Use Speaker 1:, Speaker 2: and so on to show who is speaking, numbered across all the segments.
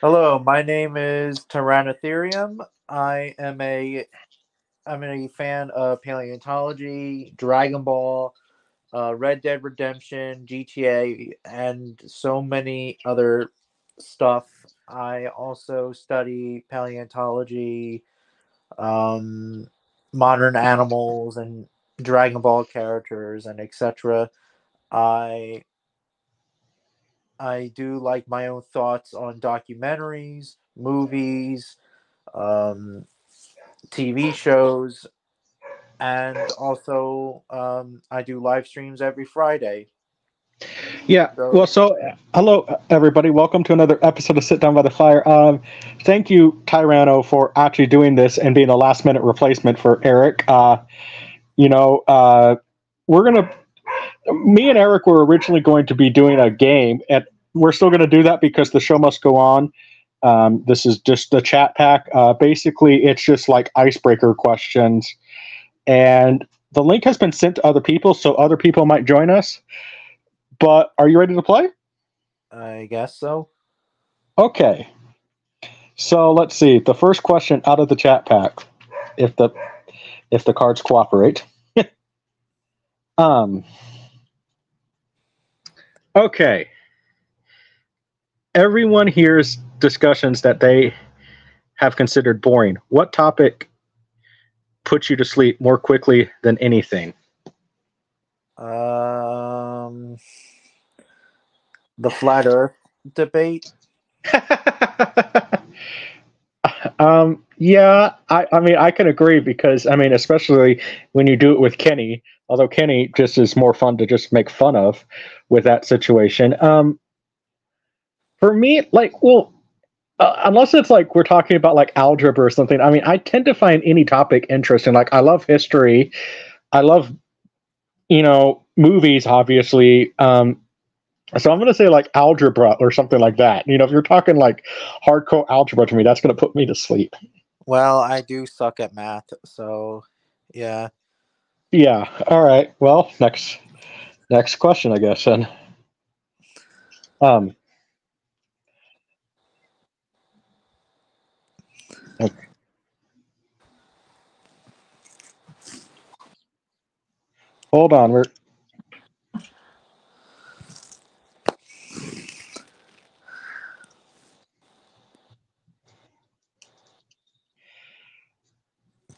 Speaker 1: Hello, my name is Tyrannotherium. I am a I'm a fan of paleontology, Dragon Ball, uh, Red Dead Redemption, GTA, and so many other stuff. I also study paleontology, um, modern animals, and Dragon Ball characters, and etc. I I do like my own thoughts on documentaries, movies, um, TV shows, and also um, I do live streams every Friday.
Speaker 2: Yeah.
Speaker 1: So-
Speaker 2: Well, so uh, hello everybody. Welcome to another episode of Sit Down by the Fire. Um, thank you, Tyranno, for actually doing this and being a last minute replacement for Eric. Uh, you know, uh, we're gonna. Me and Eric were originally going to be doing a game, and we're still going to do that because the show must go on. Um, this is just the chat pack. Uh, basically, it's just like icebreaker questions, and the link has been sent to other people, so other people might join us. But are you ready to play?
Speaker 1: I guess so.
Speaker 2: Okay. So let's see. The first question out of the chat pack, if the if the cards cooperate. um. Okay. Everyone hears discussions that they have considered boring. What topic puts you to sleep more quickly than anything?
Speaker 1: Um, the flat Earth debate.
Speaker 2: um yeah I, I mean i can agree because i mean especially when you do it with kenny although kenny just is more fun to just make fun of with that situation. Um for me like well uh, unless it's like we're talking about like algebra or something i mean i tend to find any topic interesting. Like i love history. I love you know movies obviously. Um so I'm going to say like algebra or something like that. You know, if you're talking like hardcore algebra to me, that's going to put me to sleep.
Speaker 1: Well, I do suck at math, so yeah.
Speaker 2: Yeah. All right. Well, next next question, I guess. Then. Um. Okay. Hold on. We're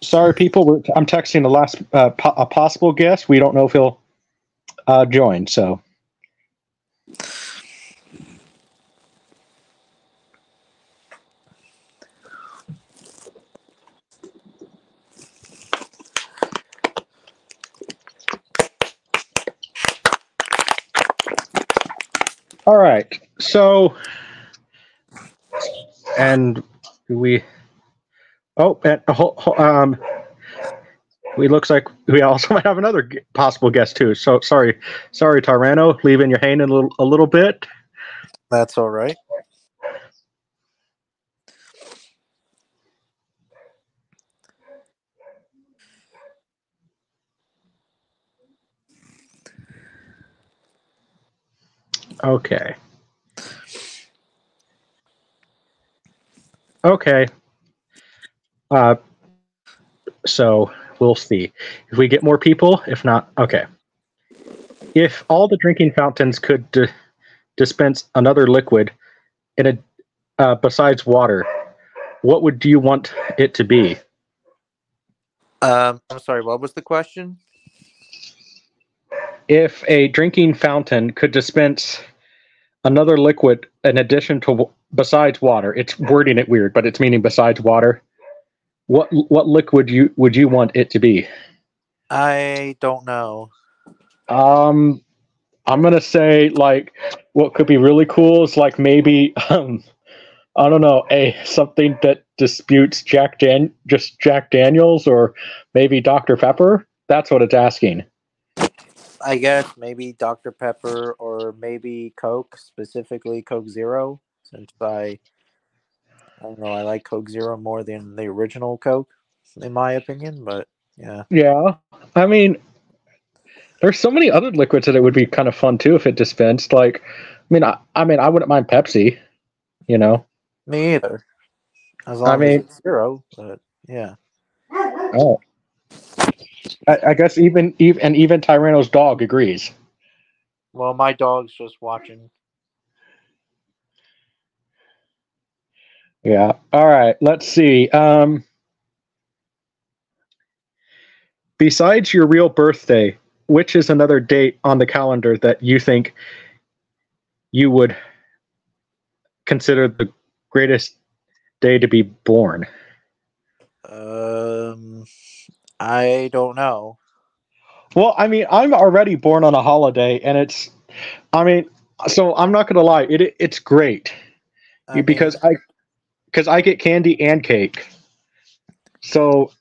Speaker 2: sorry, people. We're, I'm texting the last uh, po- a possible guest. We don't know if he'll uh, join. So. All right. So, and we Oh, and a whole, whole- um, we looks like we also might have another possible guest too. So sorry, sorry, Tyranno, leaving you hanging a little, a little bit.
Speaker 1: That's all right.
Speaker 2: Okay. Okay. Uh, so we'll see if we get more people. If not, okay. If all the drinking fountains could di- dispense another liquid in a uh, besides water, what would do you want it to be?
Speaker 1: Um, I'm sorry. What was the question?
Speaker 2: If a drinking fountain could dispense another liquid in addition to w- besides water, it's wording it weird, but it's meaning besides water. What what liquid you would you want it to be?
Speaker 1: I don't know.
Speaker 2: Um, I'm gonna say like what could be really cool is like maybe um, I don't know a something that disputes Jack Dan just Jack Daniels or maybe Dr Pepper. That's what it's asking.
Speaker 1: I guess maybe Dr. Pepper or maybe Coke, specifically Coke Zero, since I I don't know, I like Coke Zero more than the original Coke, in my opinion. But yeah,
Speaker 2: Yeah, I mean, there's so many other liquids that it would be kind of fun too if it dispensed. Like, I mean, I, I mean, I wouldn't mind Pepsi. You know,
Speaker 1: Me either. As long
Speaker 2: mean-
Speaker 1: as it's zero, but yeah.
Speaker 2: Oh. I, I guess even, even and even Tyranno's dog agrees.
Speaker 1: Well, my dog's just watching.
Speaker 2: Yeah. All right. Let's see. Um, besides your real birthday, which is another date on the calendar that you think you would consider the greatest day to be born?
Speaker 1: Um, I don't know.
Speaker 2: Well, I mean, I'm already born on a holiday, and it's, I mean, so I'm not gonna lie, it it's great
Speaker 1: I mean,
Speaker 2: because I, because I get candy and cake. So,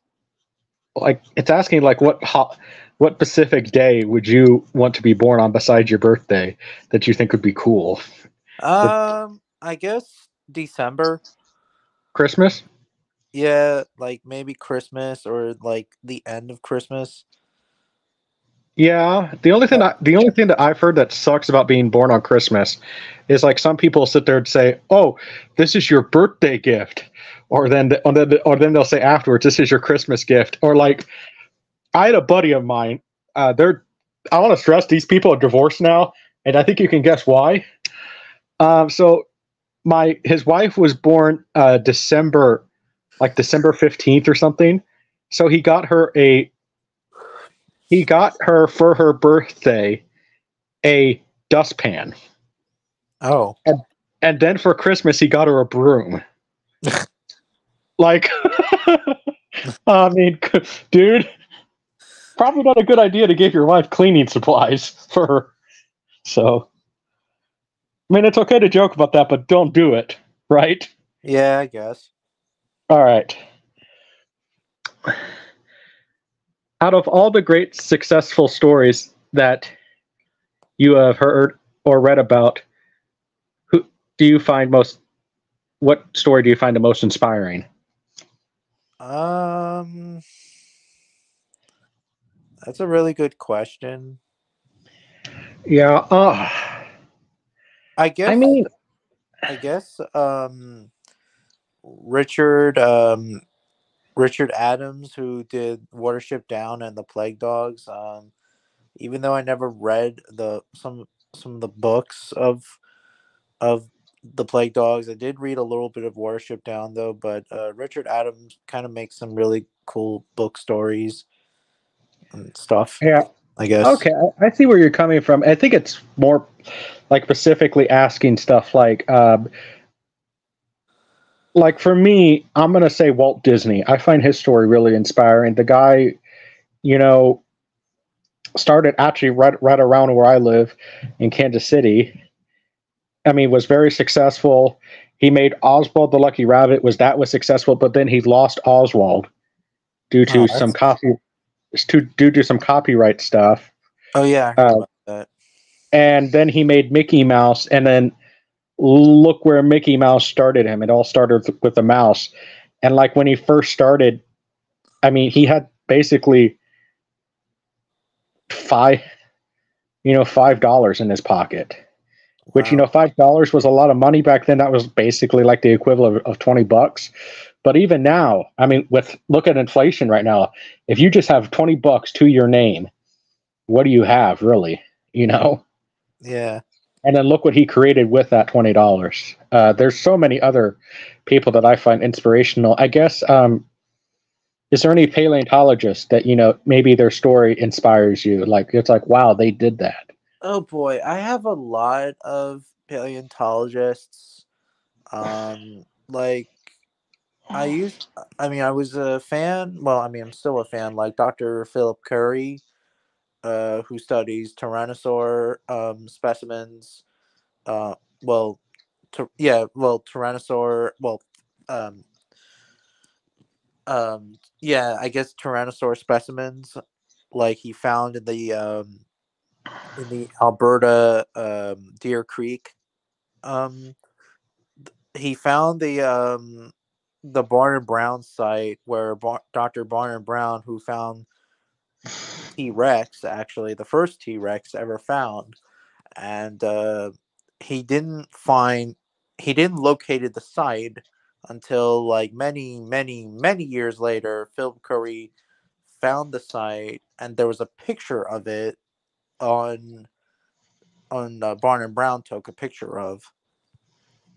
Speaker 2: like, it's asking like what ho- what specific day would you want to be born on besides your birthday that you think would be cool?
Speaker 1: um, I guess December.
Speaker 2: Christmas?
Speaker 1: Yeah, like maybe Christmas or like the end of Christmas.
Speaker 2: Yeah. The only thing I, the only thing that I've heard that sucks about being born on Christmas is like some people sit there and say, "Oh, this is your birthday gift," or then or then or then they'll say afterwards, "This is your Christmas gift," or like I had a buddy of mine. Uh, they're I want to stress these people are divorced now, and I think you can guess why. Um, so my his wife was born uh, December, like December fifteenth or something. So he got her a he got her for her birthday a dustpan,
Speaker 1: Oh,
Speaker 2: and and then for Christmas he got her a broom. like, I mean, dude, probably not a good idea to give your wife cleaning supplies for her. So, I mean, it's okay to joke about that, but don't do it, right?
Speaker 1: yeah, I guess.
Speaker 2: All right. Out of all the great successful stories that you have heard or read about, who do you find most what story do you find the most inspiring?
Speaker 1: Um, that's a really good question.
Speaker 2: Yeah, uh,
Speaker 1: I guess.
Speaker 2: I mean,
Speaker 1: I guess. Um, Richard. Um, Richard Adams, who did Watership Down and the Plague Dogs. Um, even though I never read the some some of the books of of the Plague Dogs, I did read a little bit of Watership Down though. But uh, Richard Adams kind of makes some really cool book stories and stuff.
Speaker 2: yeah,
Speaker 1: I guess.
Speaker 2: okay, I, see where you're coming from. I think it's more like specifically asking stuff like, um, like for me, I'm gonna say Walt Disney. I find his story really inspiring. The guy, you know, started actually right right around where I live in Kansas City. I mean, was very successful. He made Oswald the Lucky Rabbit. Was that was successful? But then he lost Oswald due to
Speaker 1: Oh,
Speaker 2: some copy, to due to some copyright stuff.
Speaker 1: Oh yeah.
Speaker 2: Uh, and then he made Mickey Mouse, and then look where Mickey Mouse started him. It all started with- a mouse, and like when he first started, I mean, he had basically five, you know, five dollars in his pocket, which you know, five dollars was a lot of money back then. That was basically like the equivalent of, of twenty bucks. But even now, I mean, with look at inflation right now. If you just have twenty bucks to your name, what do you have really? You know.
Speaker 1: Yeah.
Speaker 2: And then look what he created with that twenty dollars. Uh, there's so many other people that I find inspirational. I guess. Um, is there any paleontologists that you know maybe their story inspires you? Like it's like, wow, they did that.
Speaker 1: Oh boy, I have a lot of paleontologists. Um, like I used, I mean, I was a fan. Well, I mean, I'm still a fan. Like Dr. Philip Currie, uh, who studies Tyrannosaur um, specimens. Uh, well, to, yeah, well, Tyrannosaur. Well, um, um, yeah, I guess Tyrannosaur specimens, like he found in the um, in the Alberta um, Deer Creek. Um, he found the um, the Barnum Brown site where Bar- Dr. Barnum Brown, who found T Rex, actually the first T Rex ever found, and uh, he didn't find he didn't located the site until like many, many, many years later. Phil Currie found the site, and there was a picture of it on on uh, Barnum Brown took a picture of.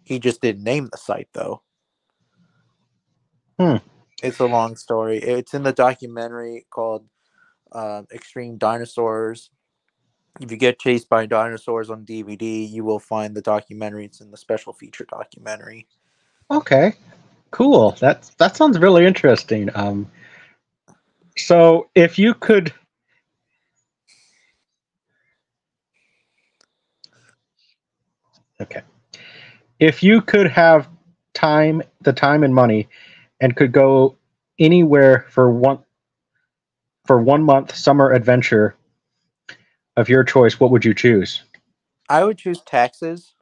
Speaker 1: He just didn't name the site though.
Speaker 2: Hmm.
Speaker 1: It's a long story. It's in the documentary called uh, Extreme Dinosaurs. If you get chased by dinosaurs on DVD, you will find the documentary. It's in the special feature documentary.
Speaker 2: Okay, cool. That that sounds really interesting. Um, so if you could, okay, if you could have time, the time and money, and could go anywhere for one for one month summer adventure of your choice, what would you choose?
Speaker 1: I would choose Texas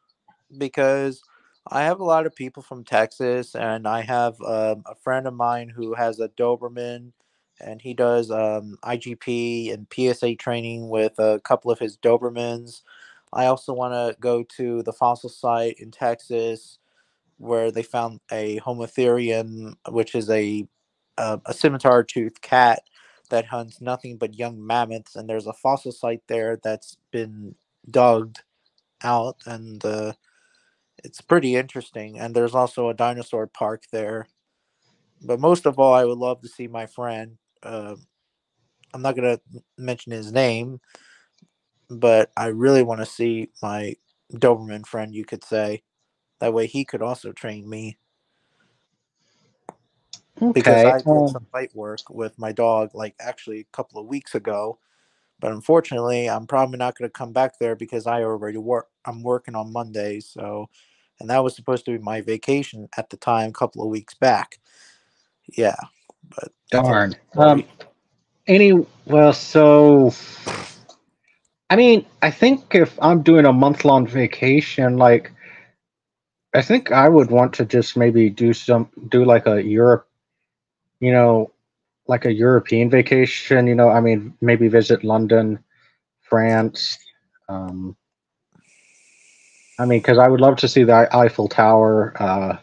Speaker 1: because I have a lot of people from Texas, and I have um, a friend of mine who has a Doberman, and he does um, IGP and PSA training with a couple of his Dobermans. I also want to go to the fossil site in Texas where they found a Homotherium, which is a uh, a scimitar tooth cat that hunts nothing but young mammoths, and there's a fossil site there that's been dug out, and uh, it's pretty interesting. And there's also a dinosaur park there. But most of all, I would love to see my friend. Uh, I'm not gonna mention his name, but I really want to see my Doberman friend. You could say that way he could also train me because I did
Speaker 2: um,
Speaker 1: some fight work with my dog like actually a couple of weeks ago. But unfortunately, I'm probably not going to come back there because I already work. I'm working on Mondays, so and that was supposed to be my vacation at the time, a couple of weeks back. Yeah, but
Speaker 2: darn.
Speaker 1: story.
Speaker 2: Um, any well, so I mean, I think if I'm doing a month long vacation, like I think I would want to just maybe do some do like a Europe, you know, like a European vacation. You know, I mean, maybe visit London, France. Um, I mean, because I would love to see the Eiffel Tower, uh,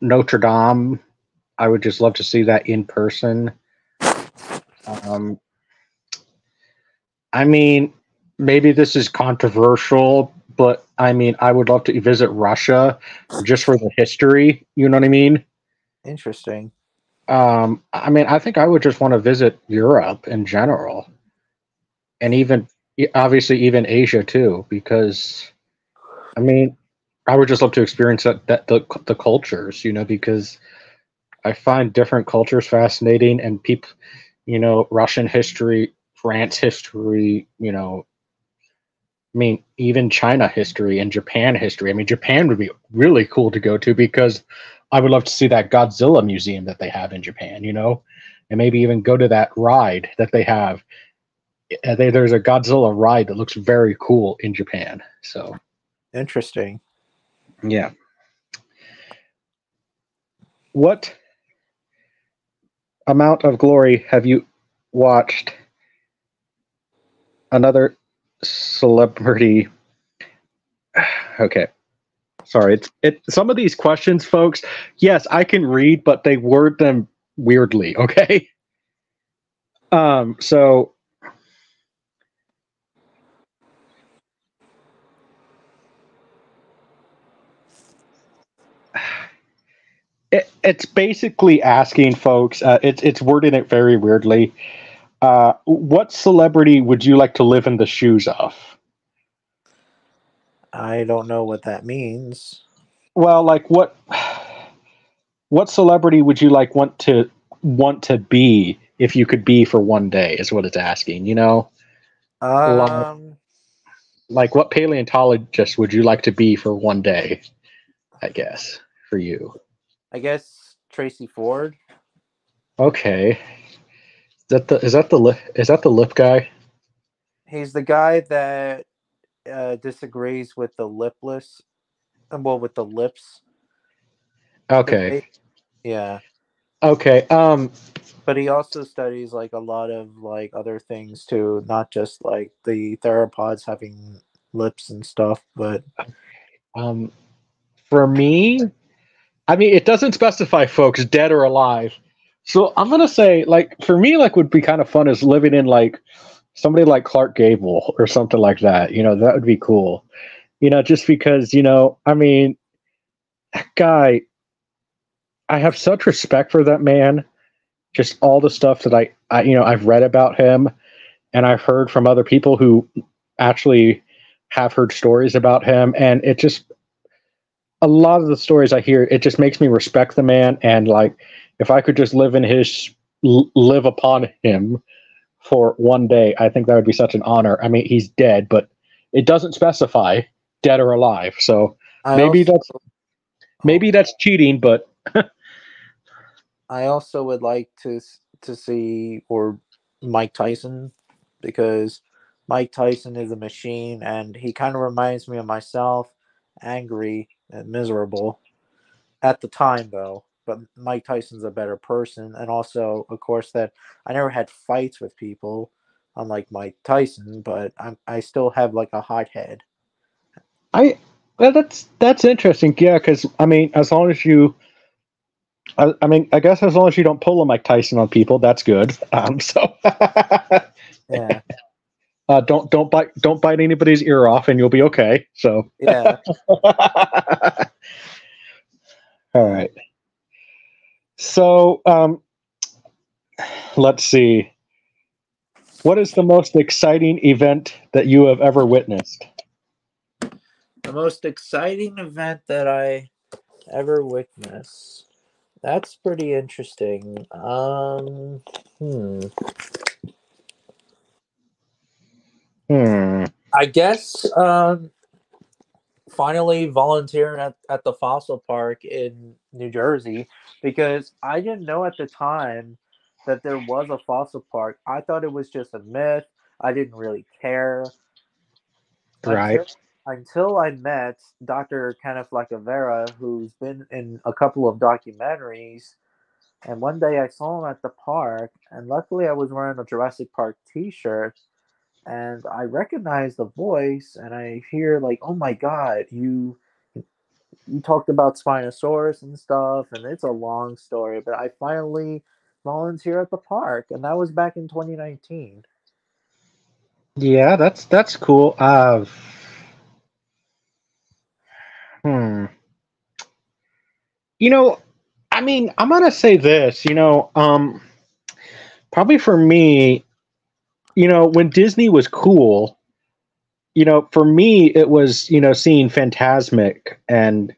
Speaker 2: Notre Dame. I would just love to see that in person. Um, I mean, maybe this is controversial, but I mean, I would love to visit Russia just for the history. You know what I mean?
Speaker 1: Interesting.
Speaker 2: Um, I mean, I think I would just want to visit Europe in general, and even obviously even Asia too, because I mean, I would just love to experience that, that the the cultures, you know, because I find different cultures fascinating, and people, you know, Russian history, France history, you know, I mean, even China history and Japan history. I mean, Japan would be really cool to go to because I would love to see that Godzilla museum that they have in Japan, you know, and maybe even go to that ride that they have. Uh, they, there's a Godzilla ride that looks very cool in Japan. So,
Speaker 1: Interesting.
Speaker 2: yeah. What amount of glory have you watched? Another celebrity. Okay. Sorry, it's it some of these questions, folks. Yes, I can read, but they word them weirdly, okay? Um, so it, it's basically asking folks uh, it's it's wording it very weirdly uh, what celebrity would you like to live in the shoes of?
Speaker 1: I don't know what that means.
Speaker 2: well like what what celebrity would you like want to want to be if you could be for one day is what it's asking you know?
Speaker 1: Um,
Speaker 2: like what paleontologist would you like to be for one day i guess for you?
Speaker 1: I guess Tracy Ford.
Speaker 2: okay that the is that the lip is that the lip guy
Speaker 1: He's the guy that uh, disagrees with the lipless, uh, well, with the lips.
Speaker 2: okay
Speaker 1: Yeah,
Speaker 2: okay um
Speaker 1: but he also studies like a lot of like other things too, not just like the theropods having lips and stuff. But
Speaker 2: um for me, I mean, it doesn't specify folks dead or alive. So I'm gonna say, like, for me, like, would be kind of fun is living in like somebody like Clark Gable or something like that. You know, that would be cool. You know, just because you know, I mean, that guy, I have such respect for that man. Just all the stuff that I, I, you know, I've read about him, and I've heard from other people who actually have heard stories about him, and it just a lot of the stories I hear, it just makes me respect the man. And like, if I could just live in his, live upon him for one day, I think that would be such an honor. I mean, he's dead, but it doesn't specify dead or alive. So
Speaker 1: I
Speaker 2: maybe
Speaker 1: also,
Speaker 2: that's maybe oh. that's cheating, but
Speaker 1: I also would like to to see or Mike Tyson because Mike Tyson is a machine and he kind of reminds me of myself, angry and miserable at the time though. But Mike Tyson's a better person and also of course that I never had fights with people unlike Mike Tyson, but I'm, I still have like a hot head.
Speaker 2: I well, that's that's interesting. Yeah, because I mean, as long as you, I, I mean, I guess as long as you don't pull a Mike Tyson on people, that's good. Um, so
Speaker 1: Yeah.
Speaker 2: uh, don't don't bite don't bite anybody's ear off, and you'll be okay. So
Speaker 1: Yeah.
Speaker 2: all right. So um, let's see. What is the most exciting event that you have ever witnessed?
Speaker 1: The most exciting event that I ever witnessed. That's pretty interesting. Um, hmm.
Speaker 2: Hmm.
Speaker 1: I guess um, finally volunteering at, at the fossil park in New Jersey because I didn't know at the time that there was a fossil park. I thought it was just a myth. I didn't really care.
Speaker 2: Right.
Speaker 1: Until, until I met Dr. Kenneth Lacovara, who's been in a couple of documentaries. And one day I saw him at the park, and luckily I was wearing a Jurassic Park t shirt and I recognize the voice and I hear like, "Oh my god, you you talked about Spinosaurus and stuff and it's a long story, but I finally volunteer at the park and that was back in 2019."
Speaker 2: Yeah, that's that's cool. Uh, hmm. You know, I mean, I'm gonna say this. You know, um, probably for me, you know, when Disney was cool, you know, for me, it was you know seeing Fantasmic and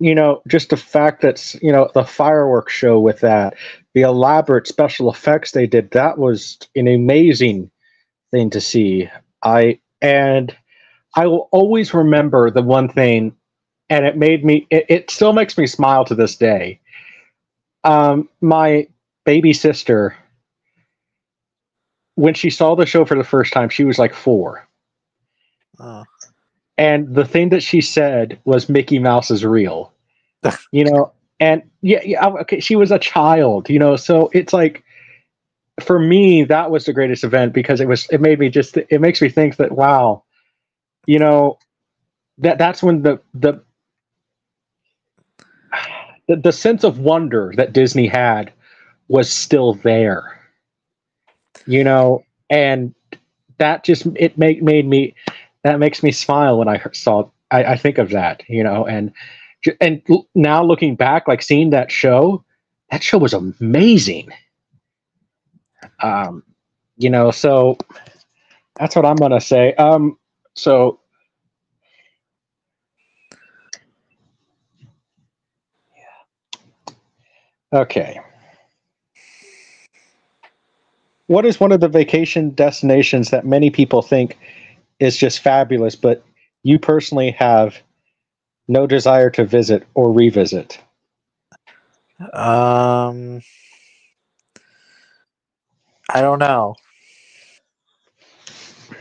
Speaker 2: you know just the fact that you know the fireworks show with that, the elaborate special effects they did. That was an amazing thing to see. I and I will always remember the one thing, and it made me. It, it still makes me smile to this day. Um, my baby sister, when she saw the show for the first time, she was like four,
Speaker 1: Oh,
Speaker 2: and the thing that she said was Mickey Mouse is real. you know, and yeah, yeah, okay, she was a child, you know, so it's like for me that was the greatest event because it was it made me just it makes me think that wow you know that that's when the the the, the sense of wonder that disney had was still there you know and that just it made made me that makes me smile when i saw i, I think of that you know and and now looking back like seeing that show that show was amazing. Um you know so that's what i'm gonna say. Um so yeah. okay what is one of the vacation destinations that many people think is just fabulous but you personally have no desire to visit or revisit
Speaker 1: um, I don't know.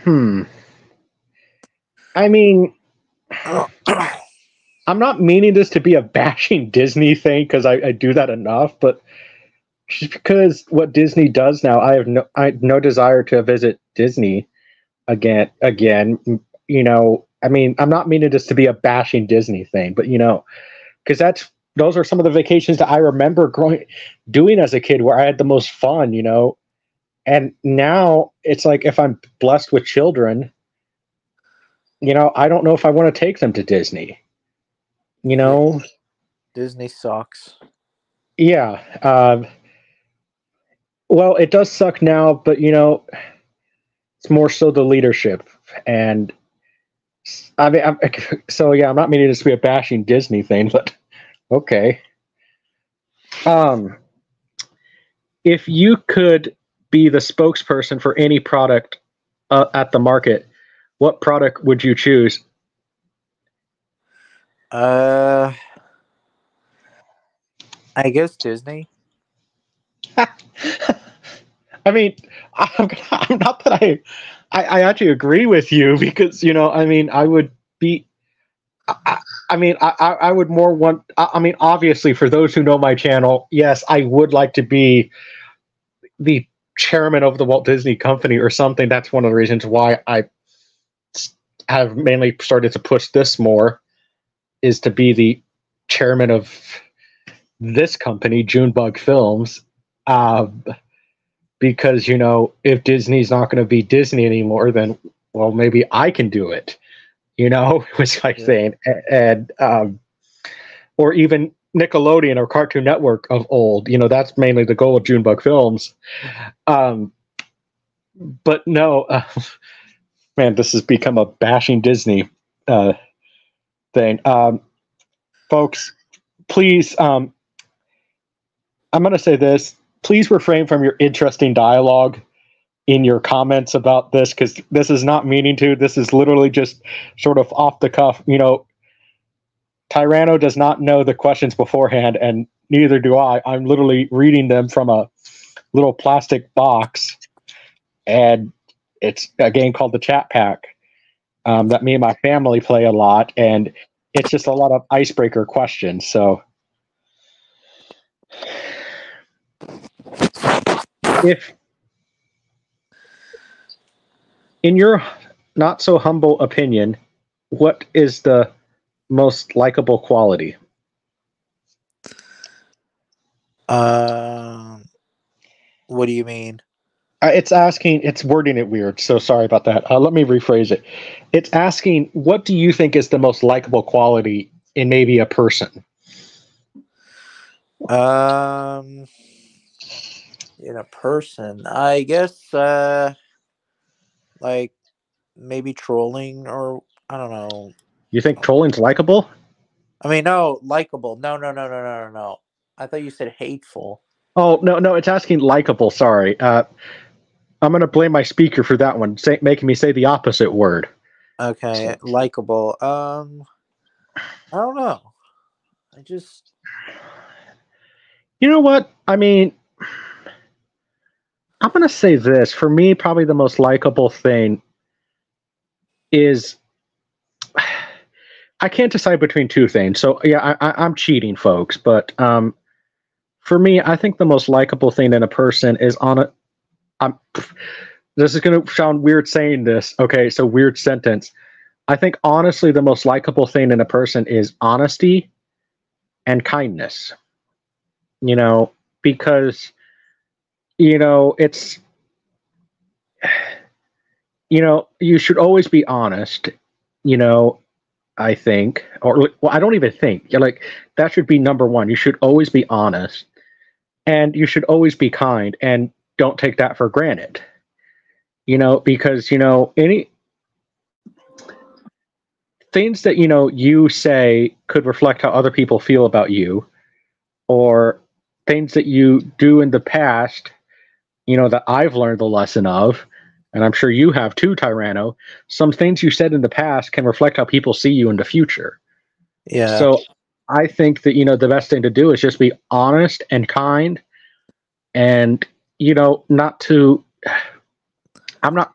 Speaker 2: hmm i mean I'm not meaning this to be a bashing Disney thing because I, I do that enough, but just because what Disney does now, I have no I have no desire to visit Disney again again. You know, I mean, I'm not meaning this to be a bashing Disney thing, but you know, because that's those are some of the vacations that I remember growing doing as a kid where I had the most fun, you know. And now it's like if I'm blessed with children, you know, I don't know if I want to take them to Disney. You know,
Speaker 1: Disney sucks.
Speaker 2: yeah. Um, well, it does suck now, but you know, it's more so the leadership and I mean, I'm, so yeah, I'm not meaning this to be a bashing Disney thing, but okay. Um, if you could be the spokesperson for any product uh, at the market, what product would you choose?
Speaker 1: Uh, I guess Disney.
Speaker 2: I mean, I'm, I'm not that I, I, I actually agree with you because you know, I mean, I would be, I, I mean, I, I would more want. I, I mean, obviously, for those who know my channel, yes, I would like to be the chairman of the Walt Disney Company or something. That's one of the reasons why I have mainly started to push this more, is to be the chairman of this company, Joonbug Films. Um, because you know if disney's not going to be disney anymore then well maybe i can do it you know was like
Speaker 1: Yeah.
Speaker 2: saying. And um or even nickelodeon or cartoon network of old you know that's mainly the goal of joonbug films. Um but no uh, man this has become a bashing disney uh thing. Um folks please um i'm going to say this please refrain from your interesting dialogue in your comments about this because this is not meaning to. This is literally just sort of off the cuff. You know, Tyranno does not know the questions beforehand, and neither do I. I'm literally reading them from a little plastic box, and it's a game called the Chat Pack um, that me and my family play a lot, and it's just a lot of icebreaker questions. So if in your not so humble opinion what is the most likable quality?
Speaker 1: Um, what do you mean?
Speaker 2: Uh, it's asking it's wording it weird so sorry about that. Uh, let me rephrase it. It's asking what do you think is the most likable quality in maybe a person?
Speaker 1: Um, in a person, I guess. Uh, like maybe trolling or I don't know.
Speaker 2: you think trolling's likable
Speaker 1: I mean, no, likable. No, no, no, no, no, no, no. I thought you said hateful.
Speaker 2: oh no no it's asking likable sorry uh, i'm going to blame my speaker for that one say, making me say the opposite word
Speaker 1: Okay, likable. Um, I don't know. I just
Speaker 2: You know what? I mean, I'm going to say this. For me, probably the most likable thing is I can't decide between two things. So, yeah, I, I'm cheating, folks. But um, for me, I think the most likable thing in a person is on a. I'm, this is going to sound weird saying this. Okay, so weird sentence. I think honestly, the most likable thing in a person is honesty and kindness you know, because, you know, it's, you know, you should always be honest, you know, I think, or, well, I don't even think, you're like, that should be number one. You should always be honest and you should always be kind and don't take that for granted, you know, because, you know, any, things that you know you say could reflect how other people feel about you or things that you do in the past, you know, that I've learned the lesson of, and I'm sure you have too, Tyranno, some things you said in the past can reflect how people see you in the future.
Speaker 1: yeah.
Speaker 2: So I think that, you know, the best thing to do is just be honest and kind and, you know, not to, I'm not,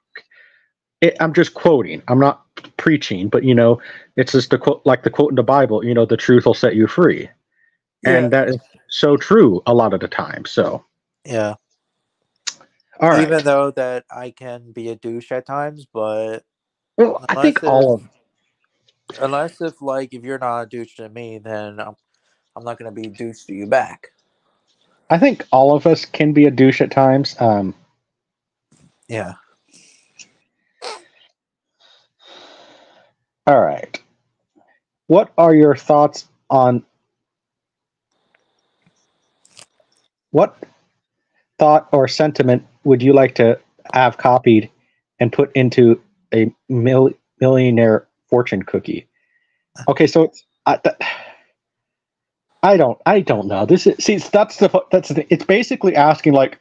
Speaker 2: it, I'm just quoting, I'm not preaching, but, you know, it's just the quote, like the quote in the Bible, you know, the truth will set you free. And that is so true a lot of the time. So,
Speaker 1: yeah.
Speaker 2: All right.
Speaker 1: Even though that I can be a douche at times, but
Speaker 2: well, I think
Speaker 1: unless
Speaker 2: all of
Speaker 1: Unless if like if you're not a douche to me, then I'm I'm not gonna be a douche to you back.
Speaker 2: I think all of us can be a douche at times. Um,
Speaker 1: Yeah.
Speaker 2: all right. What are your thoughts on what thought or sentiment would you like to have copied and put into a mil- millionaire fortune cookie? Okay, so it's I, I don't I don't know. This is see that's the that's the thing. It's basically asking like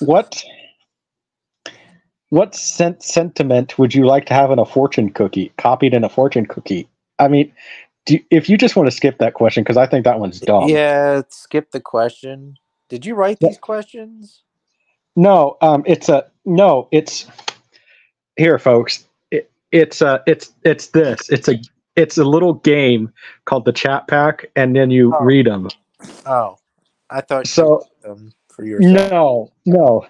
Speaker 2: what what sen- sentiment would you like to have in a fortune cookie copied in a fortune cookie? I mean, do you, if you just want to skip that question because I think that one's dumb.
Speaker 1: Yeah, skip the question. Did you write
Speaker 2: Yeah.
Speaker 1: these questions?
Speaker 2: No, um, it's a no. It's here, folks. It, it's a it's it's this. It's a it's a little game called the Chat Pack, and then you
Speaker 1: Oh.
Speaker 2: read them.
Speaker 1: Oh, I thought
Speaker 2: So
Speaker 1: you for yourself.
Speaker 2: no, no,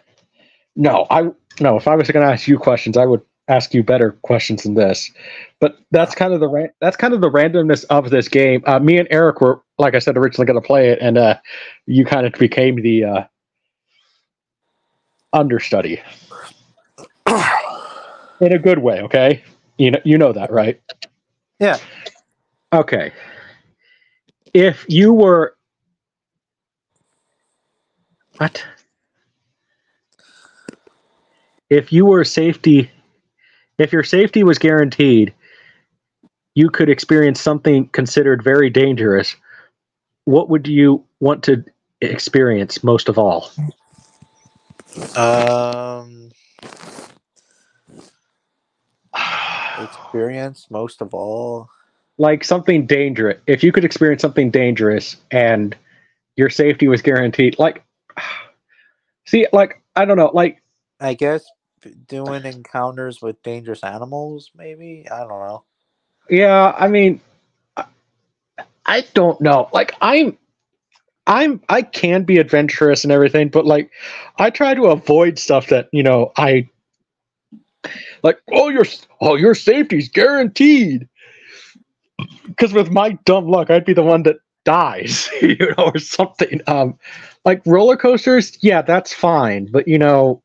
Speaker 2: no. I no. If I was going to ask you questions, I would ask you better questions than this. But that's kind of the ran- that's kind of the randomness of this game. Uh, me and Eric were, like I said, originally going to play it, and uh, you kind of became the uh, understudy in a good way. Okay, you know you know that, right?
Speaker 1: Yeah.
Speaker 2: Okay. If you were what? If you were safety if your safety was guaranteed, you could experience something considered very dangerous. What would you want to experience most of all?
Speaker 1: Um, experience most of all.
Speaker 2: like something dangerous. If you could experience something dangerous and your safety was guaranteed, like, see, like, I don't know, like,
Speaker 1: I guess doing encounters with dangerous animals. Maybe I don't know.
Speaker 2: yeah, I mean, I, I don't know. Like, I'm, I'm, I can be adventurous and everything, but like, I try to avoid stuff that, you know, I, like, oh, your, oh, your safety's guaranteed. Because with my dumb luck, I'd be the one that dies, you know, or something. Um, like roller coasters, yeah, that's fine, but you know,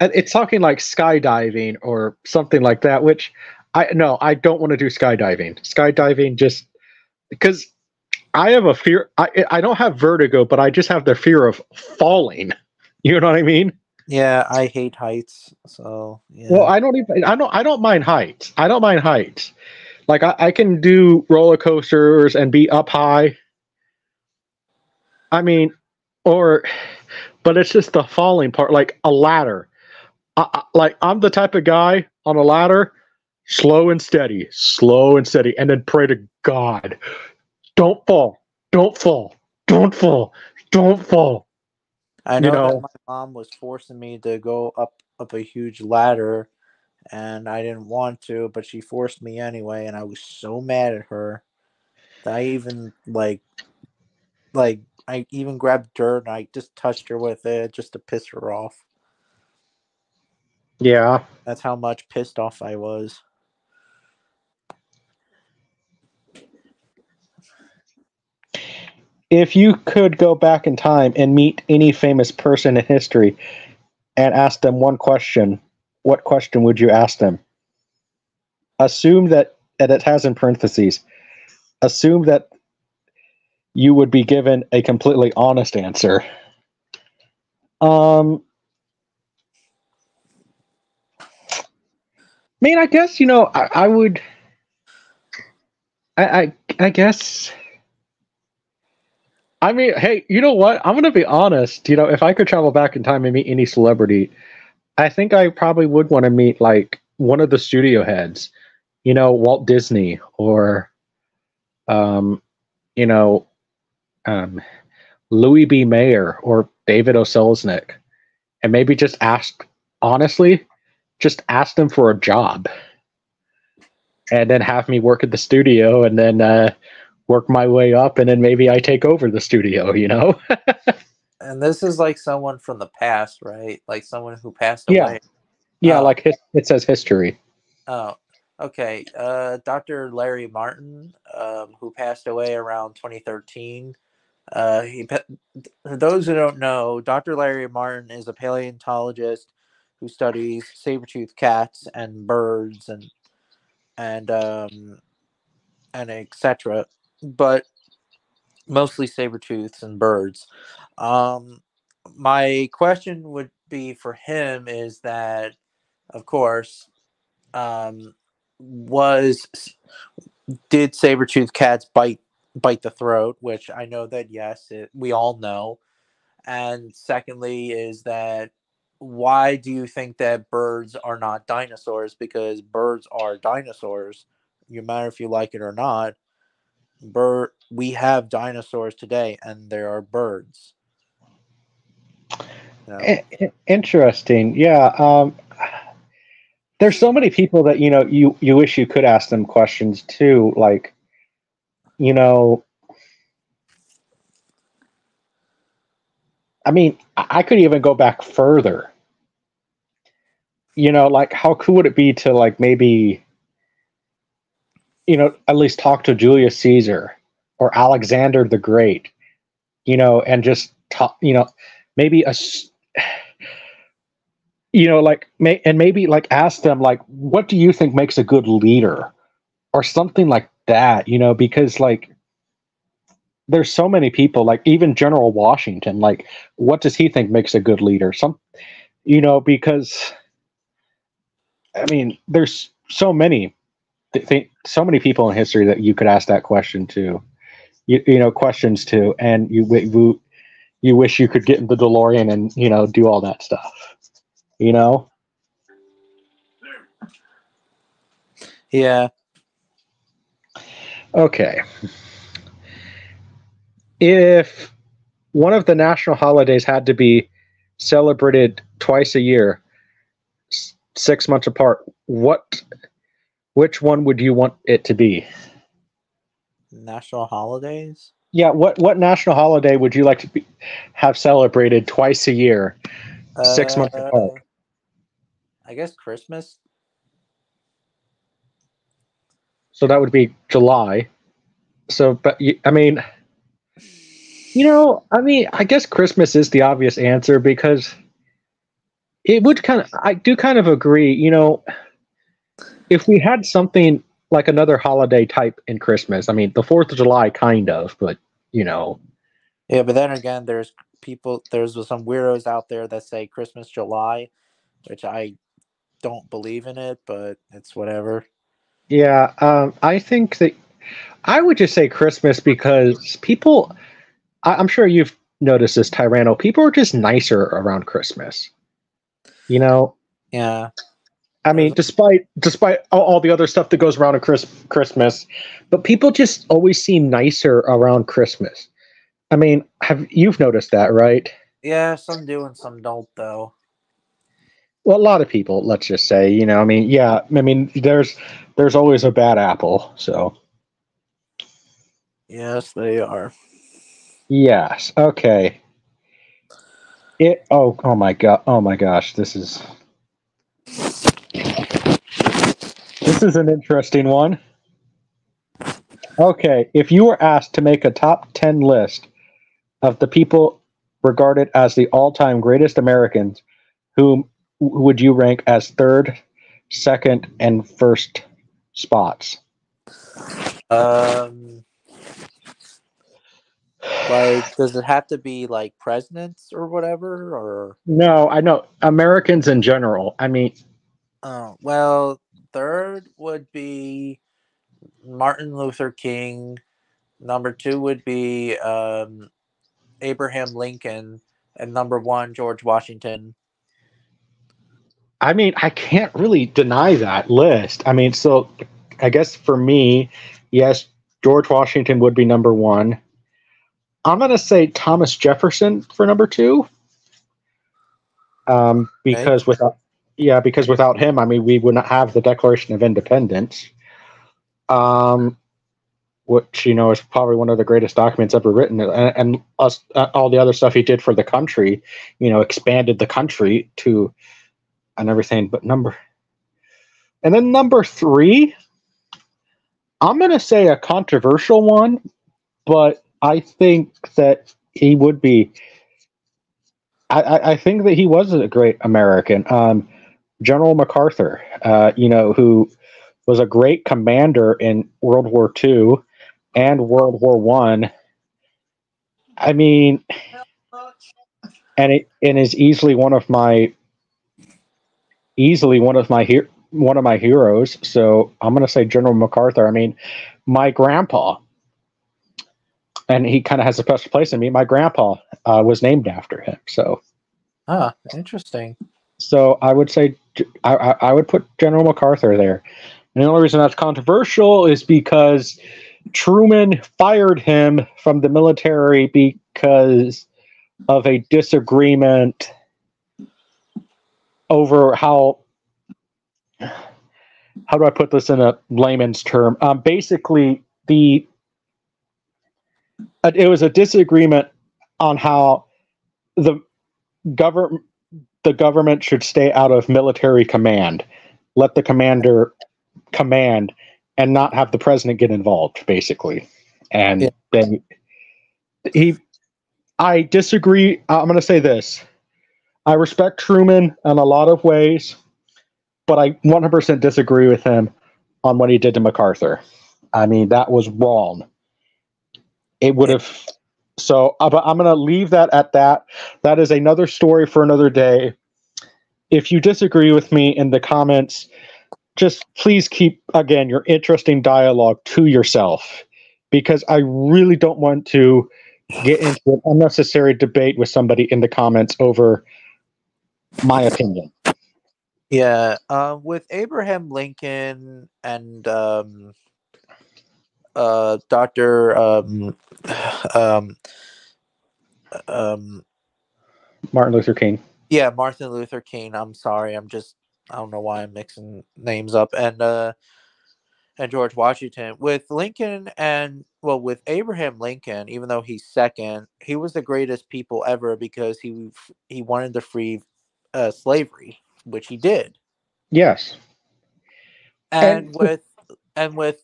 Speaker 2: it's talking like skydiving or something like that. Which I no, I don't want to do skydiving. Skydiving just because I have a fear. I I don't have vertigo, but I just have the fear of falling. You know what I mean?
Speaker 1: Yeah, I hate heights. So yeah.
Speaker 2: Well, I don't even. I don't. I don't mind heights. I don't mind heights. Like I, I can do roller coasters and be up high. I mean, or, but it's just the falling part. Like a ladder. I, I- like I'm the type of guy on a ladder, slow and steady, slow and steady, and then pray to God, don't fall, don't fall, don't fall, don't fall.
Speaker 1: I know,
Speaker 2: know-
Speaker 1: that my mom was forcing me to go up up a huge ladder, and I didn't want to, but she forced me anyway, and I was so mad at her that I even like, like I even grabbed dirt and I just touched her with it just to piss her off.
Speaker 2: Yeah.
Speaker 1: That's how much pissed off I was.
Speaker 2: If you could go back in time and meet any famous person in history and ask them one question, what question would you ask them? Assume that, and it has in parentheses, assume that you would be given a completely honest answer. Um, I mean, I guess, you know, I, I would, I, I, I guess. I mean, hey, you know what? I'm gonna be honest. You know, if I could travel back in time and meet any celebrity, I think I probably would want to meet like one of the studio heads. You know, Walt Disney or, um, you know, um, Louis B. Mayer or David O. Selznick, and maybe just ask honestly, just ask them for a job, and then have me work at the studio, and then. uh work my way up and then maybe I take over the studio, you know?
Speaker 1: And this is like someone from the past, right? Like someone who passed
Speaker 2: Yeah.
Speaker 1: away.
Speaker 2: yeah,
Speaker 1: Oh.
Speaker 2: like his, it says history.
Speaker 1: Oh, Okay, uh, Dr. Larry Martin, um, who passed away around 2013. Uh, he, for those who don't know, Dr. Larry Martin is a paleontologist who studies saber-toothed cats and birds and and um, and etc. But mostly saber-tooths and birds. Um, my question would be for him is that, of course, um, was did saber-toothed cats bite bite the throat? Which I know that yes, it, we all know. And secondly, is that why do you think that birds are not dinosaurs? Because birds are dinosaurs, no matter if you like it or not. Bird, we have dinosaurs today, and there are birds.
Speaker 2: I- Interesting. Yeah. Um, there's so many people that you know you you wish you could ask them questions too. Like, you know, I mean, I could even go back further. You know, like how cool would it be to like maybe, you know, at least talk to Julius Caesar or Alexander the Great, you know, and just talk, you know, maybe a, you know like may, and maybe like ask them like what do you think makes a good leader? Or something like that you know because like there's so many people like even general washington like what does he think makes a good leader? Some you know because i mean there's so many th- think so many people in history that you could ask that question to. You, you know questions to and you, you you wish you could get in the delorean and you know do all that stuff you know?
Speaker 1: Yeah.
Speaker 2: okay. If one of the national holidays had to be celebrated twice a year s- six months apart what which one would you want it to be
Speaker 1: National holidays.
Speaker 2: yeah what what national holiday would you like to be, have celebrated twice a year Six months
Speaker 1: Uh,
Speaker 2: apart.
Speaker 1: I guess Christmas.
Speaker 2: so that would be july so but I mean you know i mean i guess christmas is the obvious answer because it would kind of i do kind of agree you know if we had something like another holiday type in christmas i mean the fourth of july kind of but you know
Speaker 1: Yeah, but then again, there's people. There's some weirdos out there that say Christmas July, which I don't believe in it, but it's whatever.
Speaker 2: yeah um i think that i would just say christmas because people I, i'm sure you've noticed this tyranno people are just nicer around christmas you know
Speaker 1: Yeah.
Speaker 2: I mean, despite despite all, the other stuff that goes around at Chris, Christmas, but people just always seem nicer around Christmas. I mean, have you've noticed that, right?
Speaker 1: Yeah, some do and some don't, though.
Speaker 2: Well, a lot of people, let's just say, you know, I mean, yeah, I mean, there's there's always a bad apple, so
Speaker 1: Yes, they are.
Speaker 2: yes, okay. It oh oh my god oh my gosh, this is this is an interesting one. Okay, if you were asked to make a top 10 list of the people regarded as the all-time greatest Americans, whom who would you rank as third, second, and first spots?
Speaker 1: Um, like, does it have to be like presidents or whatever? Or
Speaker 2: No, I know Americans in general. I mean,
Speaker 1: oh, well, third would be Martin Luther King. Number two would be um, Abraham Lincoln, and number one George Washington.
Speaker 2: I mean, I can't really deny that list. I mean, so I guess for me, yes, George Washington would be number one. I'm going to say Thomas Jefferson for number two. Um, because without, yeah, because without him, I mean, we would not have the Declaration of Independence. Um, which you know is probably one of the greatest documents ever written, and, and us, uh, all the other stuff he did for the country, you know, expanded the country to and everything. But number, And then number three, I'm going to say a controversial one, but I think that he would be. I, I, I think that he was a great American. Um, General MacArthur, uh, you know, who was a great commander in World War II and World War One. I. I mean, and it and is easily one of my easily one of my he- one of my heroes. So I'm going to say General MacArthur. I mean, my grandpa, and he kind of has a special place in me. My grandpa uh, was named after him. So,
Speaker 1: Ah, interesting.
Speaker 2: so I would say I, I, would put General MacArthur there. And the only reason that's controversial is because Truman fired him from the military because of a disagreement over how how do I put this in a layman's term? Um, basically, the it was a disagreement on how the government the government should stay out of military command, let the commander command, and not have the president get involved. Basically, and
Speaker 1: Yeah.
Speaker 2: then he, I disagree. I'm going to say this: I respect Truman in a lot of ways but I 100% disagree with him on what he did to MacArthur. I mean, that was wrong. It would have. So, uh, but I'm going to leave that at that. That is another story for another day. If you disagree with me in the comments, just please keep, again, your interesting dialogue to yourself because I really don't want to get into an unnecessary debate with somebody in the comments over my opinion.
Speaker 1: Yeah, um, with Abraham Lincoln and um, uh, Doctor um, um, um,
Speaker 2: Martin Luther King.
Speaker 1: yeah, Martin Luther King. I'm sorry, I'm just I don't know why I'm mixing names up and uh, and George Washington with Lincoln and well with Abraham Lincoln. Even though he's second, he was the greatest people ever because he he wanted to free uh, slavery, which he did.
Speaker 2: Yes.
Speaker 1: and
Speaker 2: And-
Speaker 1: with and with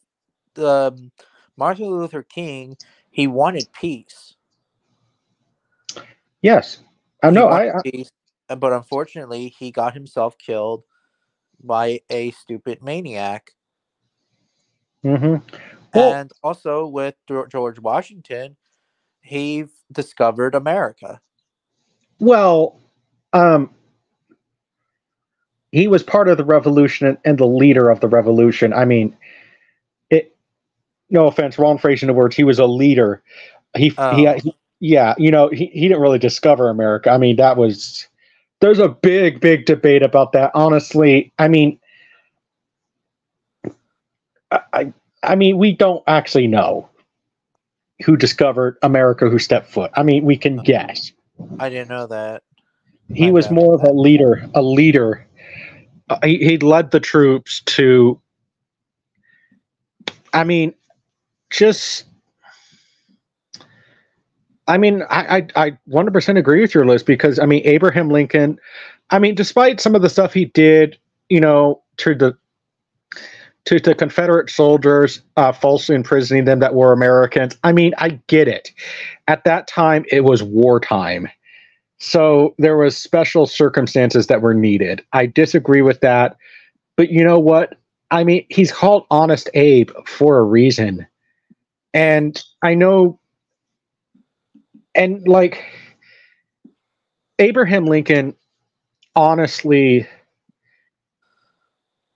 Speaker 1: um, Martin Luther King, he wanted peace.
Speaker 2: Yes. I know. I, I
Speaker 1: peace, but unfortunately, he got himself killed by a stupid maniac.
Speaker 2: mhm. Well-
Speaker 1: and also with George Washington, he discovered America.
Speaker 2: Well, um, he was part of the revolution and the leader of the revolution. I mean. No offense, wrong in the words. He was a leader. He,
Speaker 1: Oh.
Speaker 2: he, he, yeah, you know, he, he didn't really discover America. I mean, that was. There's a big, big debate about that. Honestly, I mean, I, I, I mean, we don't actually know who discovered America, who stepped foot. I mean, we can guess
Speaker 1: I didn't know that.
Speaker 2: he
Speaker 1: My
Speaker 2: was
Speaker 1: bad.
Speaker 2: more of a leader a leader Uh, he, he led the troops to i mean just i mean i i, I 100% agree with your list because i mean abraham lincoln i mean despite some of the stuff he did you know to the to the confederate soldiers uh, falsely imprisoning them that were americans i mean i get it at that time it was wartime so there was special circumstances that were needed. I disagree with that. But you know what? I mean, he's called Honest Abe for a reason. And I know and like Abraham Lincoln honestly